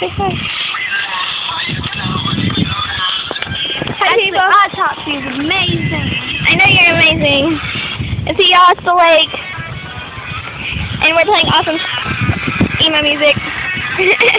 Say hi. Hi, people. Autopsy is amazing. I know you're amazing. And see y'all at the lake. And we're playing awesome emo music.